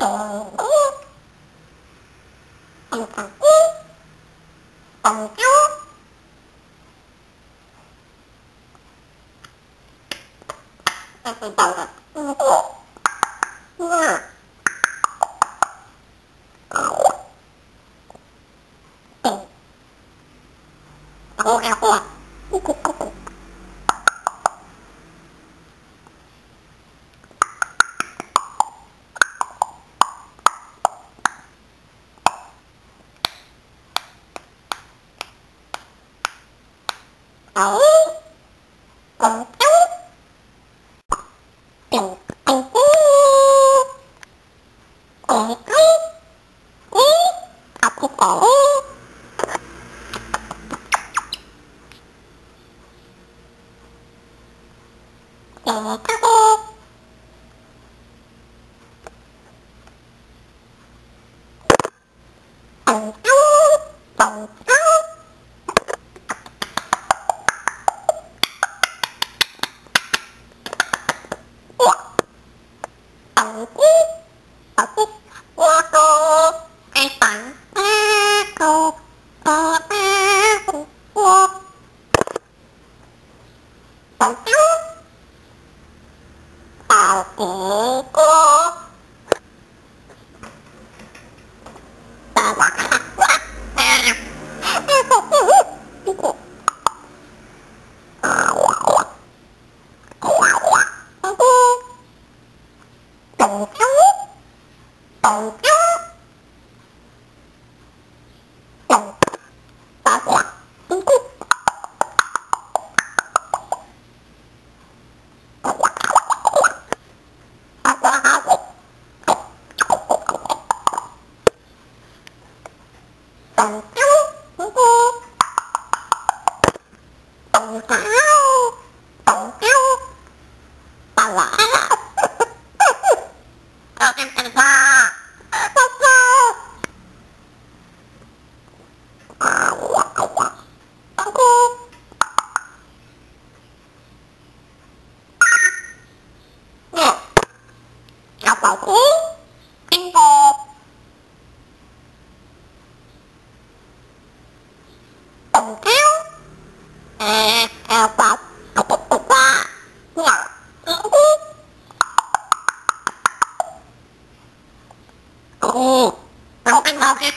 Oh, ấy cũng chú. Tình anh ý. Để thấy. Ý. Học cái tổ. Để thấy. Tình anh. Tình anh. Tặng ý. Tặng ý. Qua cô. Ai tặng. A cô. Cô a cô. Qua. Tặng chú. Tặng ý cô. Tặng Tùng chú Tùng Tùng chú Tùng chú Tùng chú Tùng chú Tùng ăn ăn ba. Tao tao. À, dạ, dạ. Tao. Nè. Tao bảo thế. quần thiếu. À, à bọc bọc bọc bọc ba. Nhỏ Ồ, không ăn ngon ha